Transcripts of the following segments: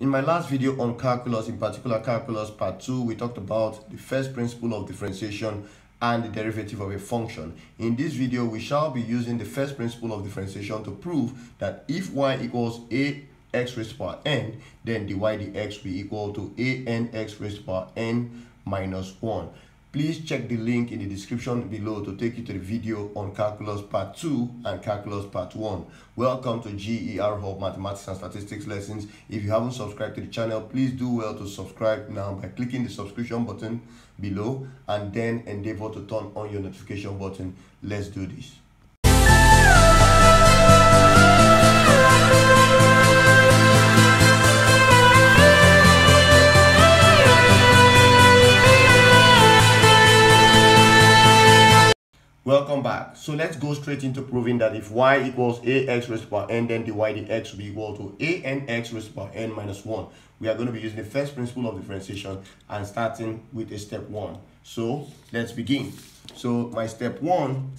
In my last video on calculus, in particular calculus part 2, we talked about the first principle of differentiation and the derivative of a function. In this video, we shall be using the first principle of differentiation to prove that if y equals a x raised to power n, then dy dx will be equal to a n x raised to power n minus 1. Please check the link in the description below to take you to the video on Calculus Part 2 and Calculus Part 1. Welcome to GER Hub Mathematics and Statistics Lessons. If you haven't subscribed to the channel, please do well to subscribe now by clicking the subscription button below and then endeavor to turn on your notification button. Let's do this. Welcome back. So let's go straight into proving that if y equals ax raised to power n, then dy dx will be equal to anx raised to power n minus 1. We are going to be using the first principle of differentiation and starting with a step 1. So let's begin. So my step 1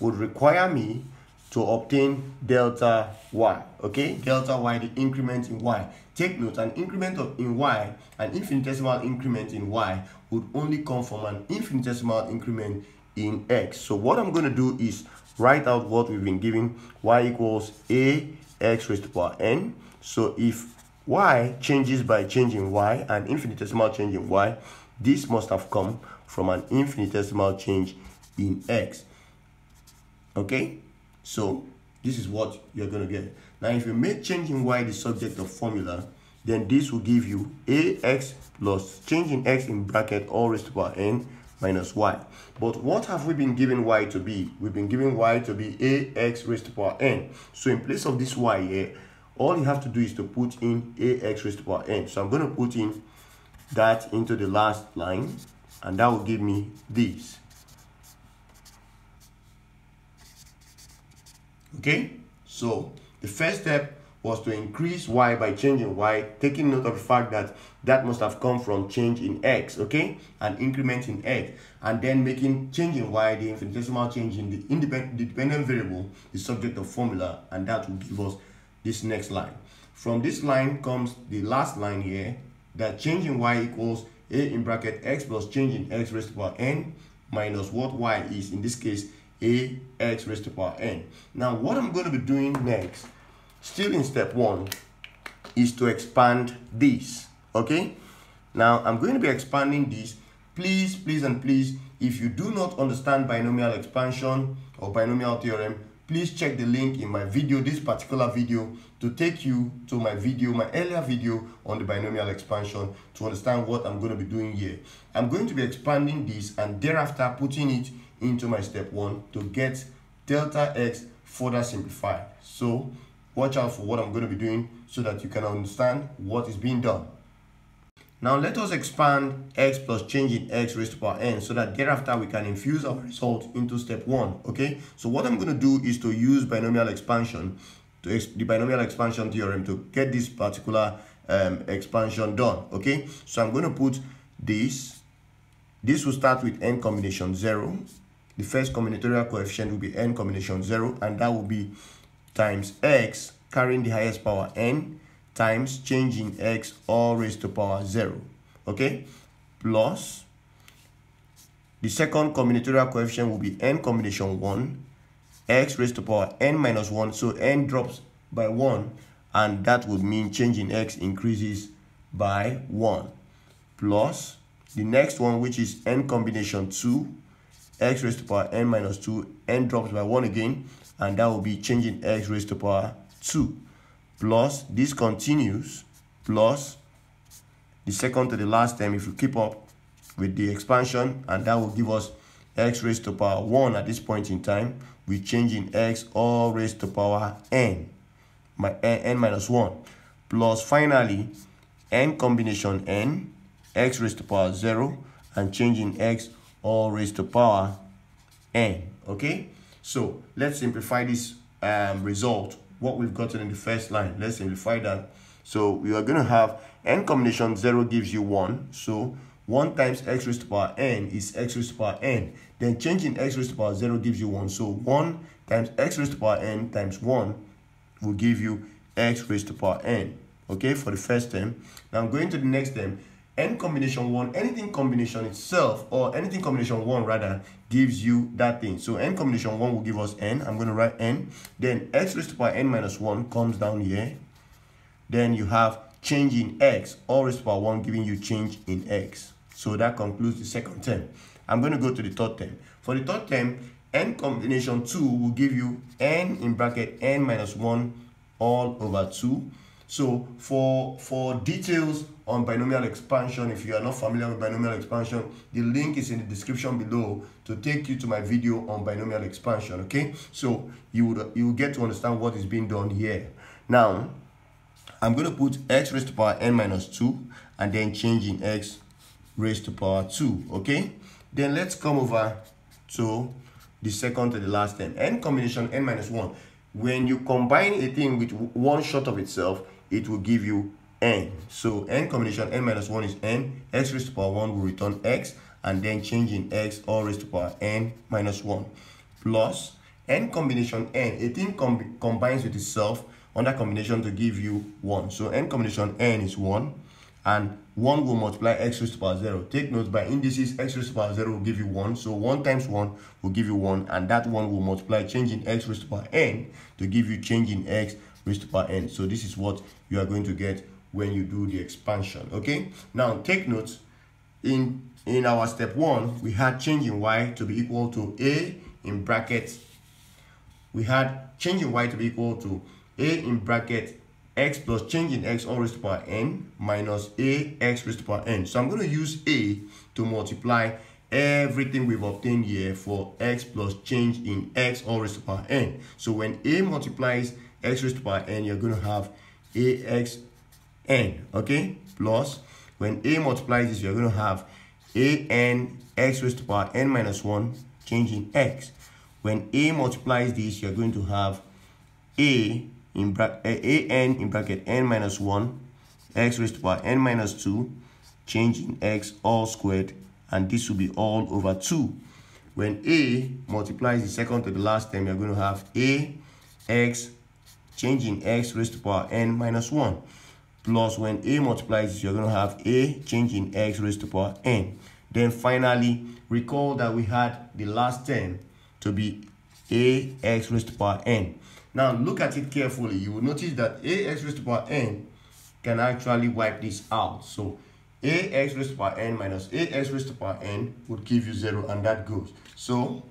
would require me to obtain delta y, okay? Delta y, the increment in y. Take note, an increment of in y, an infinitesimal increment in y would only come from an infinitesimal increment in x. So what I'm going to do is write out what we've been given. y equals a x raised to power n. So if y changes by changing y, an infinitesimal change in y, this must have come from an infinitesimal change in x. Okay? So this is what you're going to get. Now if you make change in y the subject of formula, then this will give you ax plus change in x in bracket all raised to power n minus y. But what have we been given y to be? We've been given y to be ax raised to power n. So in place of this y here, all you have to do is to put in ax raised to power n. So I'm going to put in that into the last line, and that will give me this. Okay, so the first step was to increase y by changing y, taking note of the fact that that must have come from change in x, okay? An increment in x. And then making change in y, the infinitesimal change in the independent dependent variable, the subject of formula, and that will give us this next line. From this line comes the last line here, that change in y equals a in bracket x plus change in x raised to power n minus what y is, in this case, a x raised to power n. Now, what I'm going to be doing next still in step one is to expand this okay? Now i'm going to be expanding this. Please please and please if you do not understand binomial expansion or binomial theorem please check the link in my video this particular video to take you to my video my earlier video on the binomial expansion to understand what i'm going to be doing here. I'm going to be expanding this and thereafter putting it into my step one to get delta x further simplified. So watch out for what I'm going to be doing so that you can understand what is being done. Now let us expand x plus change in x raised to power n so that thereafter we can infuse our result into step 1, okay? So what I'm going to do is to use binomial expansion, to the binomial expansion theorem to get this particular um, expansion done, okay? So I'm going to put this, this will start with n combination 0, the first combinatorial coefficient will be n combination 0 and that will be times x carrying the highest power n times change in x all raised to power 0 okay? Plus the second combinatorial coefficient will be n combination 1 x raised to power n minus 1 so n drops by 1 and that would mean change in x increases by 1 plus the next one which is n combination 2 x raised to power n minus 2 n drops by 1 again and that will be changing x raised to power 2 plus this continues plus the second to the last term if you keep up with the expansion and that will give us x raised to power 1 at this point in time we change in x all raised to power n my n, n minus 1 plus finally n combination n x raised to power 0 and changing x all raised to power n okay so let's simplify this um, result, what we've gotten in the first line. Let's simplify that. So we are going to have n combination 0 gives you 1. So 1 times x raised to power n is x raised to power n. Then changing x raised to power 0 gives you 1. So 1 times x raised to power n times 1 will give you x raised to power n. okay, for the first term. Now I'm going to the next term, n combination 1, anything combination itself, or anything combination 1 rather, gives you that thing. So n combination 1 will give us n. I'm going to write n. Then x raised to power n minus 1 comes down here. Then you have change in x, all raised to power 1 giving you change in x. So that concludes the second term. I'm going to go to the third term. For the third term, n combination 2 will give you n in bracket n minus 1 all over 2. So for, for details on binomial expansion, if you are not familiar with binomial expansion, the link is in the description below to take you to my video on binomial expansion, okay? So you would you will get to understand what is being done here. Now, I'm going to put x raised to power n minus 2 and then change in x raised to power 2, okay? Then let's come over to the second to the last term. n combination n minus 1. When you combine a thing with one shot of itself, it will give you n. So n combination n minus 1 is n, x raised to power 1 will return x, and then change in x all raised to power n minus 1 plus n combination n. Thing com combines with itself on that combination to give you 1. So n combination n is 1 and 1 will multiply x raised to power 0. Take note by indices x raised to the power 0 will give you 1. So 1 times 1 will give you 1 and that 1 will multiply change in x raised to power n to give you change in x raised to power n. So this is what you are going to get when you do the expansion. Okay. Now take note in in our step 1 we had change in y to be equal to a in brackets. We had change in y to be equal to a in bracket x plus change in x all raised to power n minus a x raised to power n. So I'm going to use a to multiply everything we've obtained here for x plus change in x all raised to power n. So when a multiplies x raised to power n, you're going to have ax n, okay? Plus, when a multiplies this, you're going to have a n x raised to power n minus 1 change in x. When a multiplies this, you're going to have a in bracket a n in bracket n minus 1 x raised to power n minus 2 change in x all squared and this will be all over 2 when a multiplies the second to the last term you're going to have a x change in x raised to power n minus 1 plus when a multiplies you're going to have a change in x raised to power n then finally recall that we had the last term to be a x raised to power n now look at it carefully. You will notice that ax raised to power n can actually wipe this out. So ax raised to power n minus ax raised to power n would give you 0 and that goes. So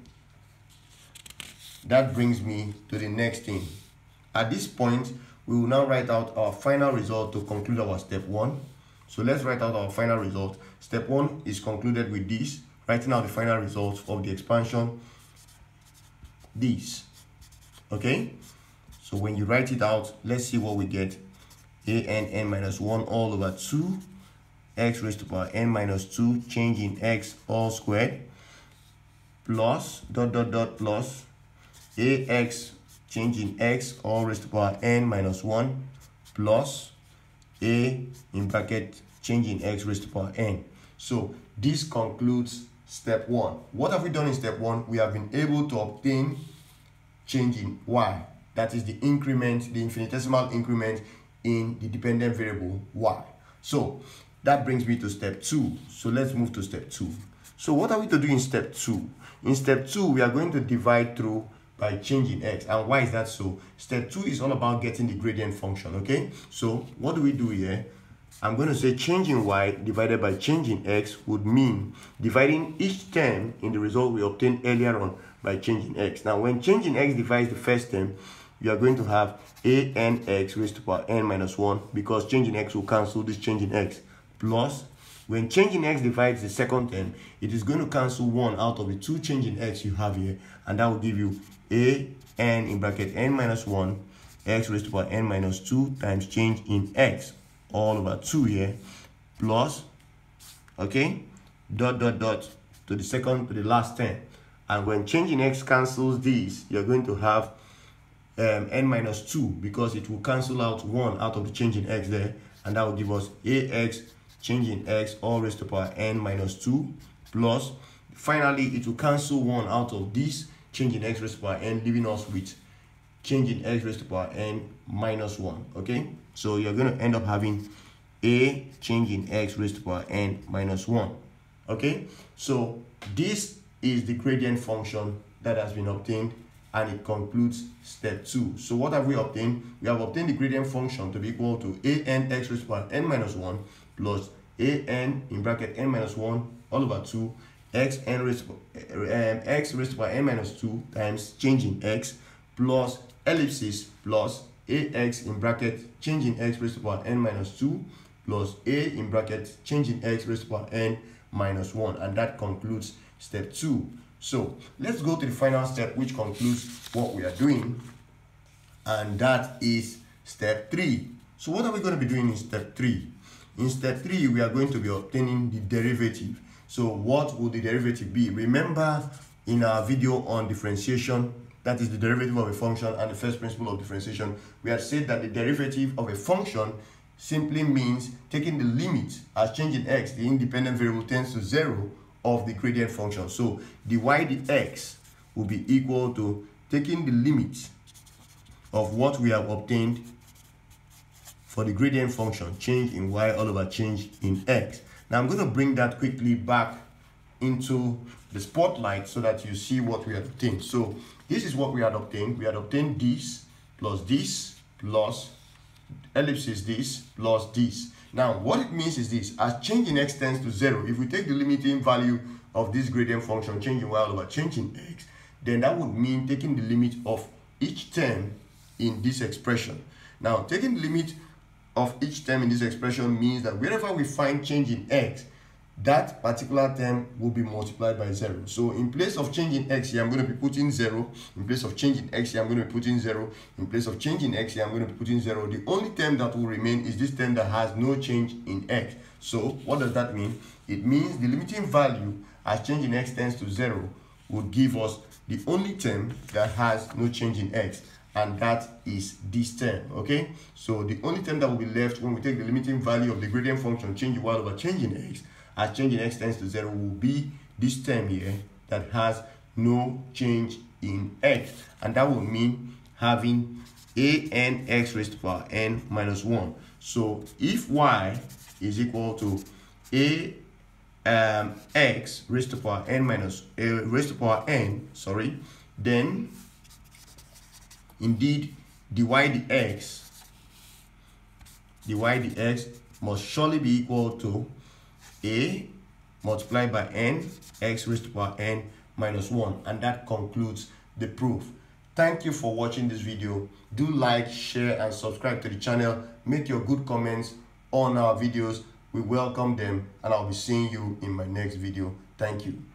that brings me to the next thing. At this point, we will now write out our final result to conclude our step 1. So let's write out our final result. Step 1 is concluded with this, writing out the final results of the expansion, this. Okay? So when you write it out, let's see what we get. a n n minus 1 all over 2 x raised to the power n minus 2 change in x all squared plus dot dot dot plus ax change in x all raised to the power n minus 1 plus a in bracket change in x raised to the power n. So this concludes step 1. What have we done in step 1? We have been able to obtain change in y that is the increment, the infinitesimal increment in the dependent variable y. So that brings me to step two. So let's move to step two. So what are we to do in step two? In step two, we are going to divide through by changing x. And why is that so? Step two is all about getting the gradient function, okay? So what do we do here? I'm going to say changing y divided by changing x would mean dividing each term in the result we obtained earlier on by changing x. Now, when changing x divides the first term, you are going to have a n x raised to the power n minus 1 because changing x will cancel this changing x plus when changing x divides the second term it is going to cancel one out of the two changing x you have here and that will give you a n in bracket n minus 1 x raised to power n minus 2 times change in x all over 2 here plus okay dot dot dot to the second to the last term and when changing x cancels this you're going to have um, n minus 2 because it will cancel out 1 out of the change in x there and that will give us ax change in x all raised to power n minus 2 plus finally it will cancel 1 out of this change in x raised to power n leaving us with change in x raised to power n minus 1 okay So you're going to end up having a change in x raised to power n minus 1. Okay, so this is the gradient function that has been obtained and it concludes step 2. So what have we obtained? We have obtained the gradient function to be equal to a n x raised to power n minus 1 plus a n in bracket n minus 1 all over 2 x n raised um, x raised to power n minus 2 times change in x plus ellipsis plus ax in bracket change in x raised to power n minus 2 plus a in bracket change in x raised to power n minus 1 and that concludes step 2 so let's go to the final step which concludes what we are doing. And that is step 3 so what are we going to be doing in step 3 in step 3 we are going to be obtaining the derivative so what will the derivative be remember in our video on differentiation that is the derivative of a function and the first principle of differentiation we had said that the derivative of a function simply means taking the limit as change in x, the independent variable tends to zero of the gradient function. So dy dx will be equal to taking the limit of what we have obtained for the gradient function, change in y all over change in x. Now I'm going to bring that quickly back into the spotlight so that you see what we have obtained. So this is what we had obtained. We had obtained this plus this plus ellipsis this plus this. Now, what it means is this, as change in x tends to zero, if we take the limiting value of this gradient function, changing in y over changing x, then that would mean taking the limit of each term in this expression. Now, taking the limit of each term in this expression means that wherever we find change in x, that particular term will be multiplied by 0. So in place of changing x here, I'm going to be putting 0. In place of changing x here, I'm going to be putting 0. In place of changing x here, I'm going to be putting 0. The only term that will remain is this term that has no change in x. So what does that mean? It means the limiting value as change in x tends to 0 would give us the only term that has no change in x and that is this term okay? So the only term that will be left when we take the limiting value of the gradient function change y over change in x as change in x tends to 0 will be this term here that has no change in x. And that will mean having a n x raised to power n minus 1 so if y is equal to a um, x raised to the power n minus a raised to power n sorry then indeed dy dx dy dx must surely be equal to a multiplied by n x raised to power n minus 1 and that concludes the proof. Thank you for watching this video. Do like share and subscribe to the channel. Make your good comments on our videos. We welcome them and i'll be seeing you in my next video. Thank you